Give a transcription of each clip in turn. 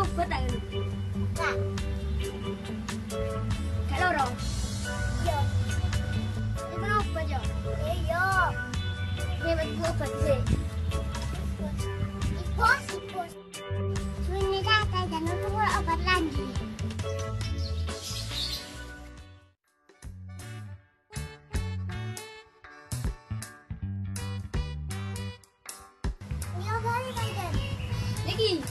diobat-obat tak ngono. Kak, Gak loro. yo. Iki obat yo. Eh, yo. Ini betul obat sih. Ipos, ipos. Suwini kakak dan untuk obat lagi. Ini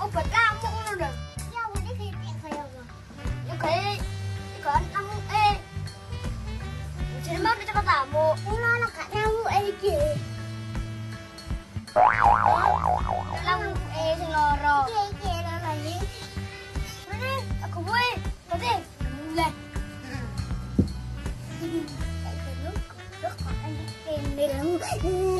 ini. Obat lamuk ngono dah. Ya, udah kayak kayak apa? Ya kayak kan kamu eh jadi mau dicekat tamu. Ini anak gak nyamuk iki. Lamu eh sing loro. Iki iki lho ini. Ini aku boy. Berarti lah. Kayak gitu. Loh, kok ini kene lho. Iya lah.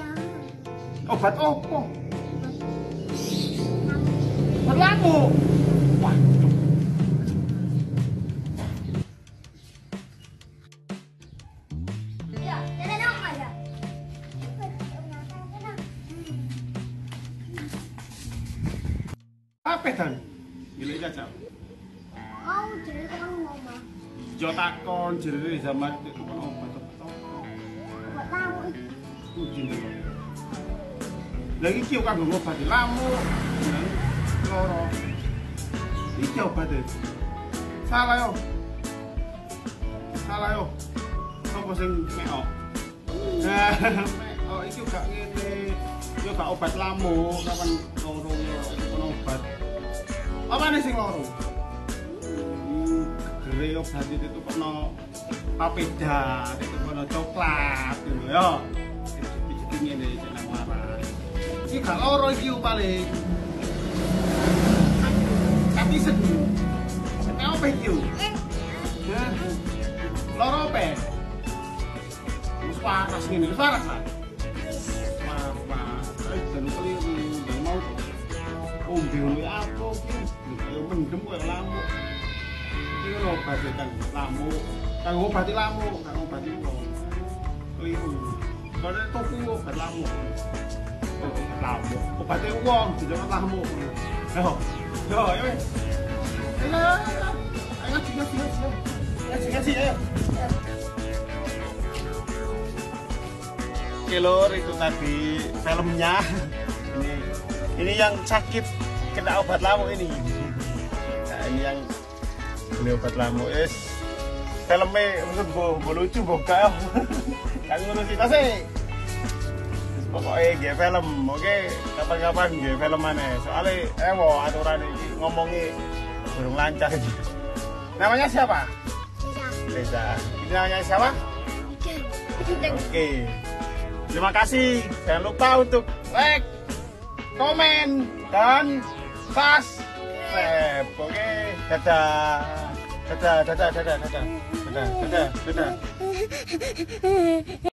Obat. Obat. Waduh. Ya, dong aja. Apa dan? Gila caca. Mau jadi tukang ngomong. Jo takon jadi zaman itu obat obat? Obat. Kucing lho. Lagi kio kanggo ngobati lamuk, dan loro. Iki obate. Salah yo. Salah yo. Sopo sing meok? Oh, iki gak ngene. Yo gak obat lamuk, kapan loro yo obat. Apa nih sing loro? Hmm, Gere obat itu kono papeda, itu kono coklat gitu yo. Iki ngene jeneng waras. Loro iki yo paling. Tapi sedih. Sedih apa iki yo? Hah? Loro apa? Wis waras ngene, wis waras lah. Waras. Ayo dan keliru, dan mau ombe oleh apa ki? Mendem koyo lamuk. Iki kan obat kan lamuk. Kang obati lamuk, kang obati. Keliru. Kalau tuku obat lamuk. Lamuk. Obatnya wong, tidak lamuk. Yo, yo, yo. Ayo, ayo, ayo. Oke lor, itu tadi filmnya. Ini, ini yang sakit kena obat lamuk ini. Nah, ini yang ini obat lamuk. Yes. Filmnya bo, bo lucu boga ya. Kan ngurusi kita sih. Pokoknya gak film, oke kapan-kapan gak film mana? Soalnya eh mau aturan ini ngomongnya burung lancar. Namanya siapa? Reza. Ini namanya siapa? Oke. Terima kasih. Jangan lupa untuk like, komen, dan subscribe. Oke. Dadah. Dadah, dadah, dadah, dadah. Dadah, dadah, dadah.